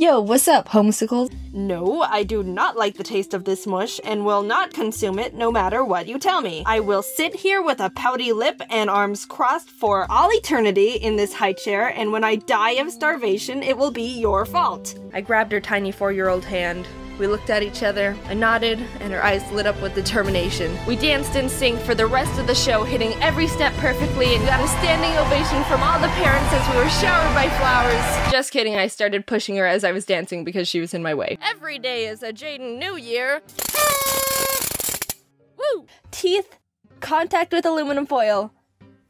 Yo, what's up, homosicles? No, I do not like the taste of this mush and will not consume it no matter what you tell me. I will sit here with a pouty lip and arms crossed for all eternity in this high chair, and when I die of starvation, it will be your fault. I grabbed her tiny four year old hand. We looked at each other, I nodded, and her eyes lit up with determination. We danced in sync for the rest of the show, hitting every step perfectly, and got a standing ovation from all the parents as we were showered by flowers. Just kidding, I started pushing her as I was dancing because she was in my way. Every day is a Jaiden New Year. Woo! Teeth, contact with aluminum foil,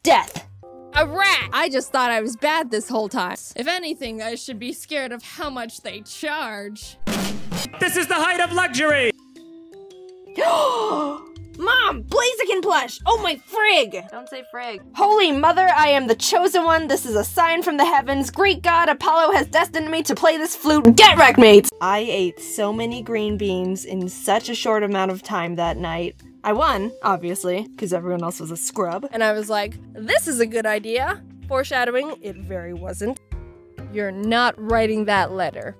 death. A rat! I just thought I was bad this whole time. If anything, I should be scared of how much they charge. This is the height of luxury! Mom, Blaziken plush! Oh my frig! Don't say frig. Holy mother, I am the chosen one. This is a sign from the heavens. Great God, Apollo has destined me to play this flute. Get wrecked, mates! I ate so many green beans in such a short amount of time that night. I won, obviously, because everyone else was a scrub. And I was like, this is a good idea. Foreshadowing, it very wasn't. You're not writing that letter.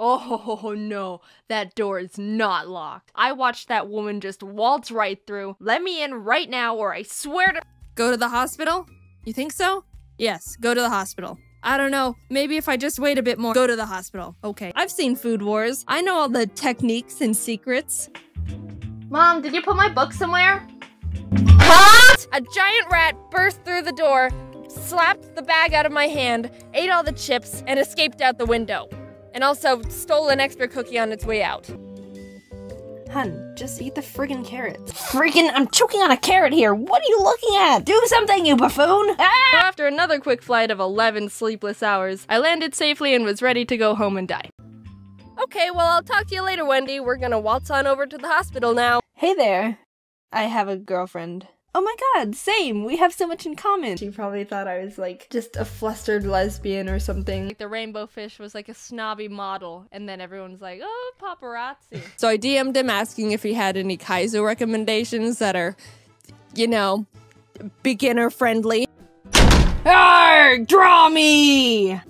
Oh no, that door is not locked. I watched that woman just waltz right through. Let me in right now or I swear to- Go to the hospital? You think so? Yes, go to the hospital. I don't know, maybe if I just wait a bit more, go to the hospital. Okay. I've seen Food Wars. I know all the techniques and secrets. Mom, did you put my book somewhere? Huh? A giant rat burst through the door, slapped the bag out of my hand, ate all the chips, and escaped out the window. And also stole an extra cookie on its way out. Hun, just eat the friggin' carrots. Friggin', I'm choking on a carrot here. What are you looking at? Do something, you buffoon! Ah! After another quick flight of 11 sleepless hours, I landed safely and was ready to go home and die. Okay, well, I'll talk to you later, Wendy. We're gonna waltz on over to the hospital now. Hey there. I have a girlfriend. Oh my god, same. We have so much in common. She probably thought I was like just a flustered lesbian or something. Like the rainbow fish was like a snobby model, and then everyone's like, oh, paparazzi. so I DM'd him asking if he had any Kaizo recommendations that are, you know, beginner friendly. Arr, draw me!